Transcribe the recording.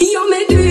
Io mi dico